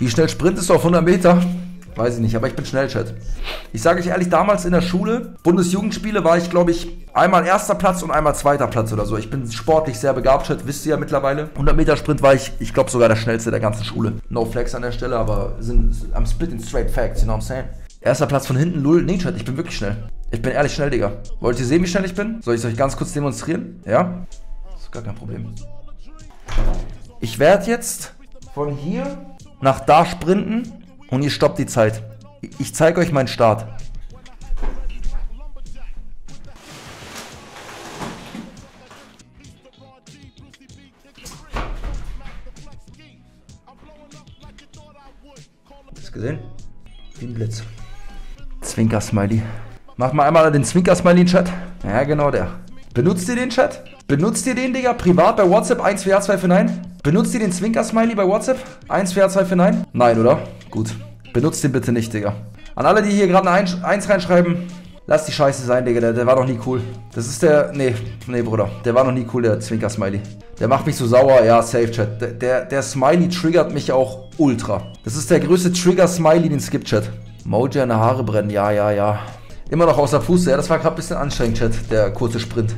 Wie schnell sprintest du auf 100 Meter? Weiß ich nicht, aber ich bin schnell, Chat. Ich sage euch ehrlich, damals in der Schule, Bundesjugendspiele, war ich, glaube ich, einmal erster Platz und einmal zweiter Platz oder so. Ich bin sportlich sehr begabt, Chat, wisst ihr ja mittlerweile. 100 Meter Sprint war ich, ich glaube, sogar der schnellste der ganzen Schule. No flex an der Stelle, aber sind, I'm spitting straight facts, you know what I'm saying? Erster Platz von hinten, null. Nee, Chat, ich bin wirklich schnell. Ich bin ehrlich schnell, Digga. Wollt ihr sehen, wie schnell ich bin? Soll ich es euch ganz kurz demonstrieren? Ja? Ist gar kein Problem. Ich werde jetzt von hier nach da sprinten und ihr stoppt die Zeit. Ich zeige euch meinen Start. Hast gesehen? Wie ein Blitz. Zwinker-Smiley. Mach mal einmal den Zwinker-Smiley in Chat. Ja, genau der. Benutzt ihr den Chat? Benutzt ihr den, Digga? Privat bei WhatsApp 14249? Benutzt ihr den Zwinker-Smiley bei WhatsApp? 14249? Nein, oder? Gut. Benutzt den bitte nicht, Digga. An alle, die hier gerade eine 1 reinschreiben, lass die Scheiße sein, Digga. Der, der war noch nie cool. Das ist der. Nee, nee, Bruder. Der war noch nie cool, der Zwinker-Smiley. Der macht mich so sauer. Ja, safe Chat. Der, der, der Smiley triggert mich auch ultra. Das ist der größte Trigger-Smiley, den es gibt, Chat. An der Haare brennen. Ja, ja, ja. Immer noch außer Puste. Ja, das war gerade ein bisschen anstrengend, Chat. Der kurze Sprint.